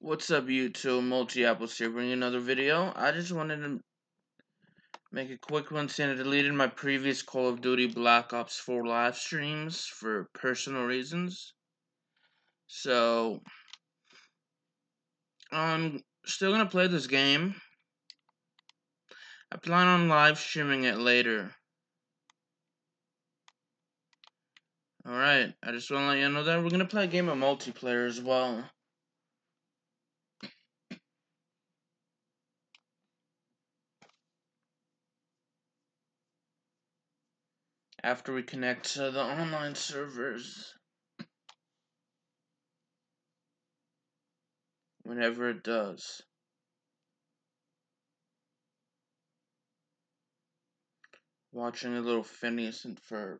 What's up YouTube, Multiyapples here, bringing another video. I just wanted to make a quick one saying I deleted my previous Call of Duty Black Ops 4 live streams for personal reasons. So, I'm still going to play this game. I plan on live streaming it later. Alright, I just want to let you know that we're going to play a game of multiplayer as well. After we connect to the online servers. Whenever it does. Watching a little Phineas and Ferb.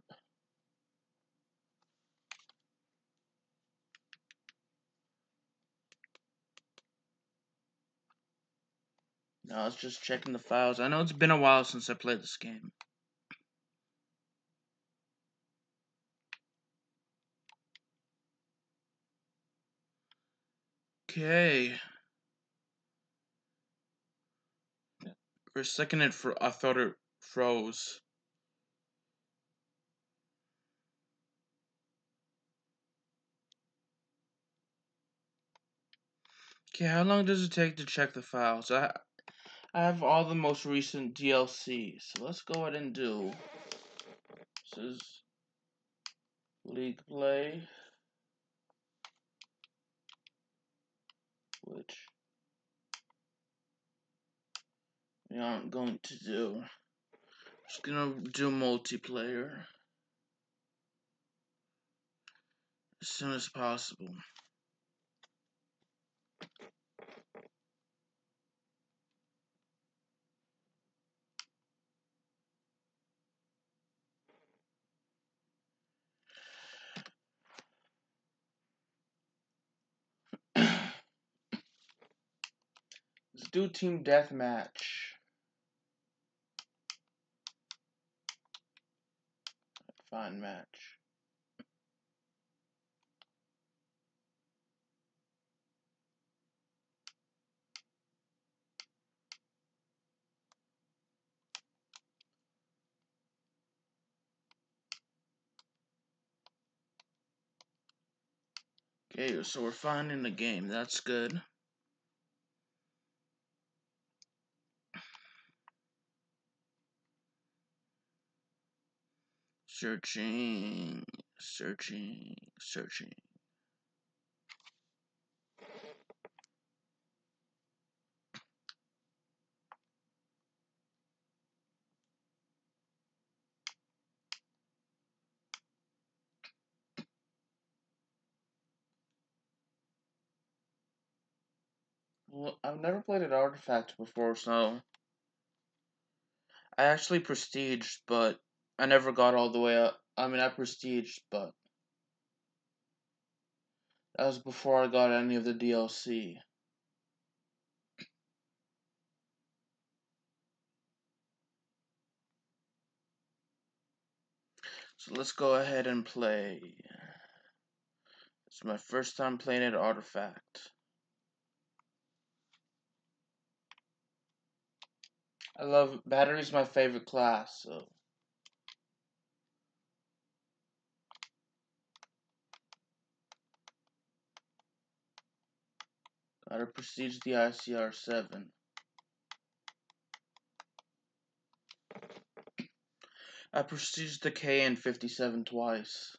Now I was just checking the files. I know it's been a while since I played this game. Okay. For a second, it fr I thought it froze. Okay, how long does it take to check the files? I I have all the most recent DLC, so let's go ahead and do. This is League Play. Which we aren't going to do. Just gonna do multiplayer as soon as possible. Do team deathmatch. Fine match. Okay, so we're finding the game. That's good. Searching, searching, searching. Well, I've never played an artifact before, so I actually prestiged, but I never got all the way up. I mean, I prestiged, but that was before I got any of the DLC. So let's go ahead and play. It's my first time playing an artifact. I love battery's my favorite class, so Gotta prestige the ICR-7. I prestige the KN-57 twice.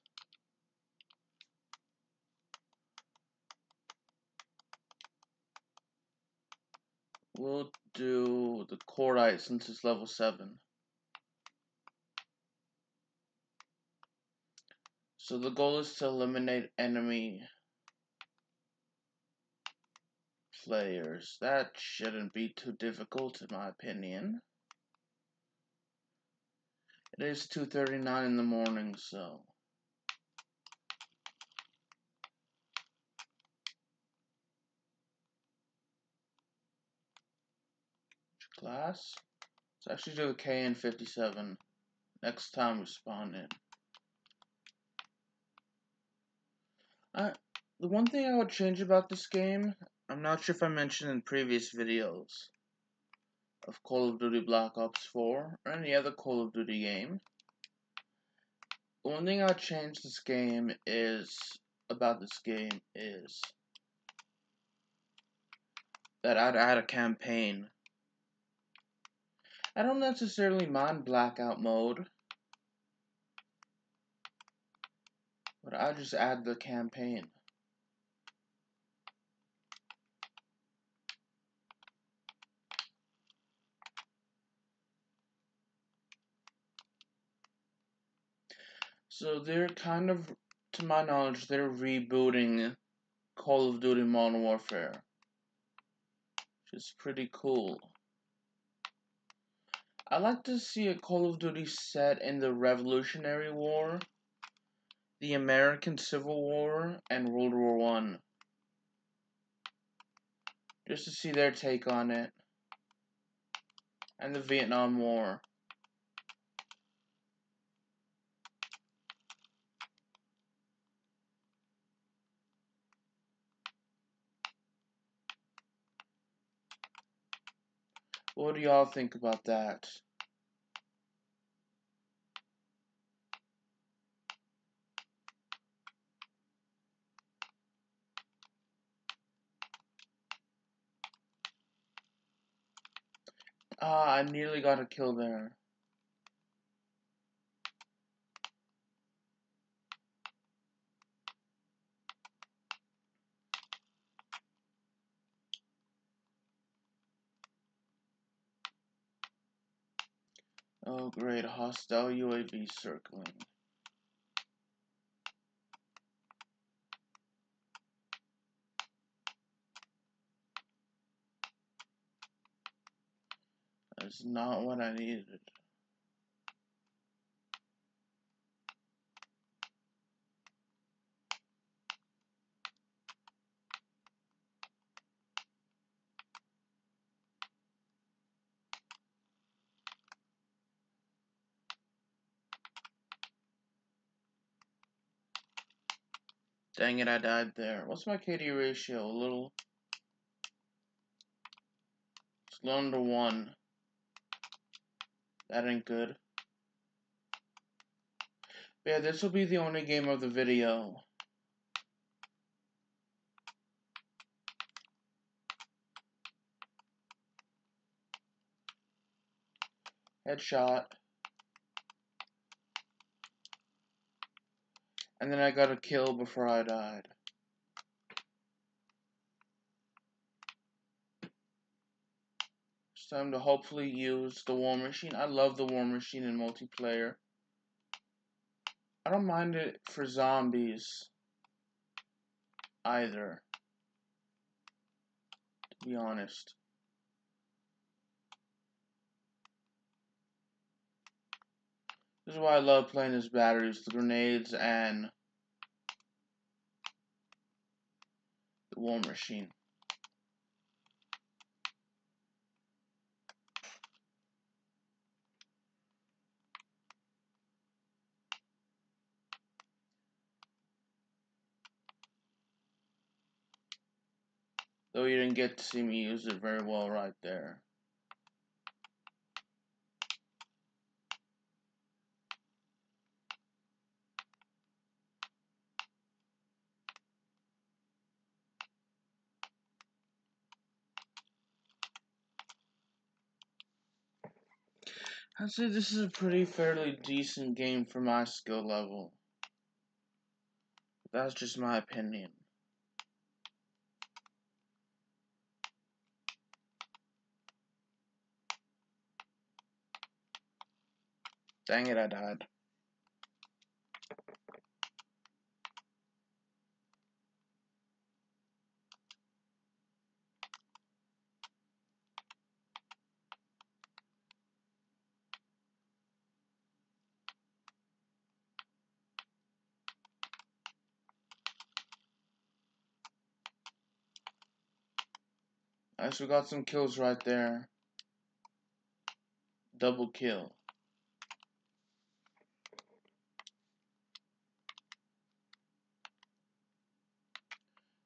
We'll do the Cordite since it's level 7. So the goal is to eliminate enemy players. That shouldn't be too difficult in my opinion. It is 2.39 in the morning, so... Class? Let's actually do a KN57 next time we spawn in. The one thing I would change about this game I'm not sure if I mentioned in previous videos of Call of Duty Black Ops 4 or any other Call of Duty game. The one thing I changed this game is about this game is that I'd add a campaign. I don't necessarily mind blackout mode, but I just add the campaign. So they're kind of, to my knowledge, they're rebooting Call of Duty Modern Warfare. Which is pretty cool. I'd like to see a Call of Duty set in the Revolutionary War, the American Civil War, and World War One. Just to see their take on it. And the Vietnam War. What do y'all think about that? Ah, I nearly got a kill there. Oh great, hostile UAV circling. That's not what I needed. Dang it, I died there. What's my KD ratio? A little. It's low to 1. That ain't good. But yeah, this will be the only game of the video. Headshot. And then I got a kill before I died. It's time to hopefully use the War Machine. I love the War Machine in multiplayer. I don't mind it for zombies either. To be honest. This is why I love playing as batteries, the grenades, and the war machine. Though you didn't get to see me use it very well right there. I'd say this is a pretty fairly decent game for my skill level. That's just my opinion. Dang it, I died. Nice, we got some kills right there. Double kill.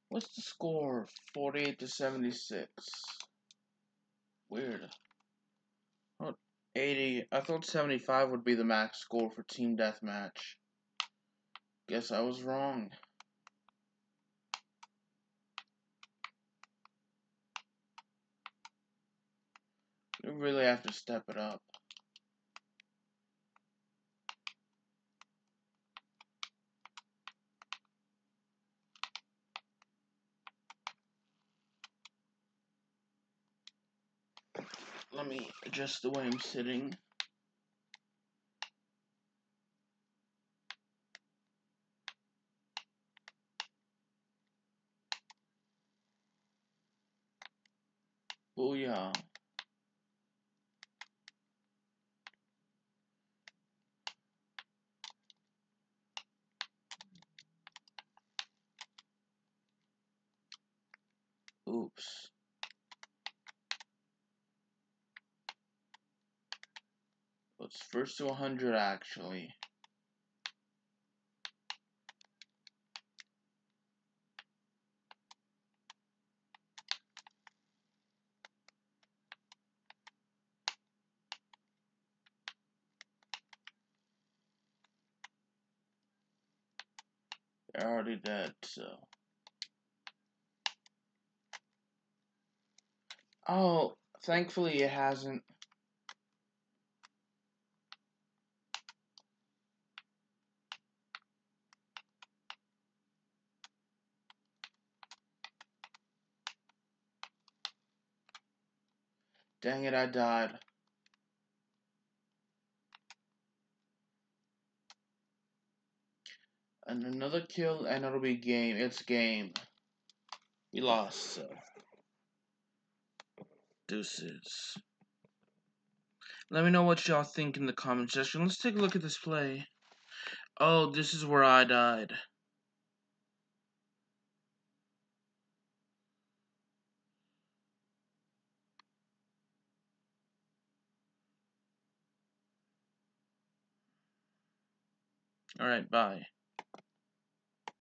What's the score? 48 to 76. Weird. Oh, 80. I thought 75 would be the max score for Team Deathmatch. Guess I was wrong. We really have to step it up. Let me adjust the way I'm sitting. It's first to 100 actually. They're already dead, so. Oh, thankfully it hasn't. Dang it, I died. And another kill, and it'll be game. It's game. We lost, so. Deuces. Let me know what y'all think in the comment section. Let's take a look at this play. Oh, this is where I died. Alright, bye.